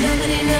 Nobody knows.